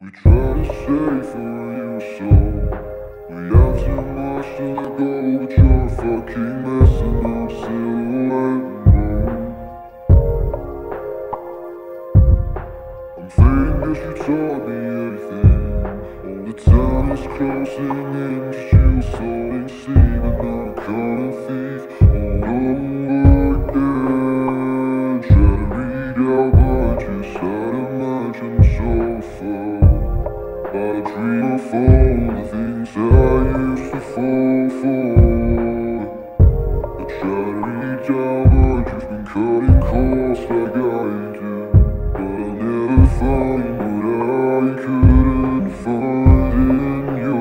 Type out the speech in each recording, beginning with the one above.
We try to stay for you so We have too much to let go But you're fucking mess and I'm silhouette I'm fading cause you taught me everything. All the time is closing in but I dream of all the things that I used to fall for I try to reach out but you've been cutting costs like I do But I'll never find what I couldn't find in you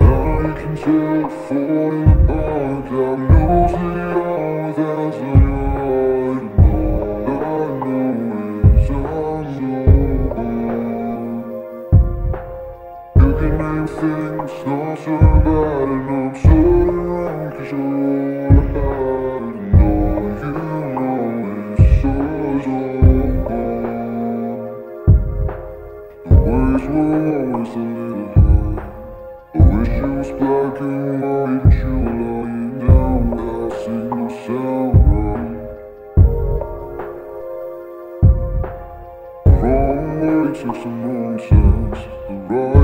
I can tell falling apart I'm losing things not so bad And I'm so wrong cause you're all I had And all you know is so gone The words were always a little high I wish you was black and white And you were lying down without single sound The wrong words took some wrong sense The right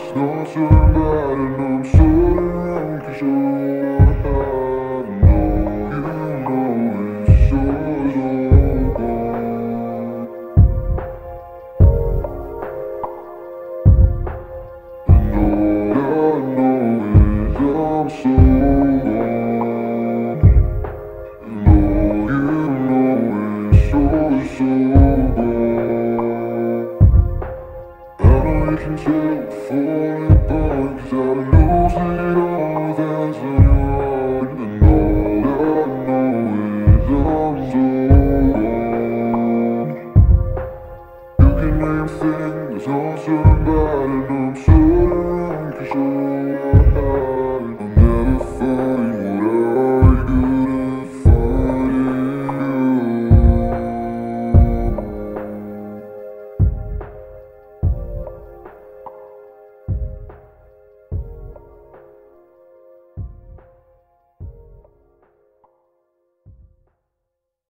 it's not so bad and I'm so all I You. know it's so And all I know is I'm so And all you know is so keep falling I'm losing all that's around And all I know is I'm so wrong. You can name things I'm certain And I'm certain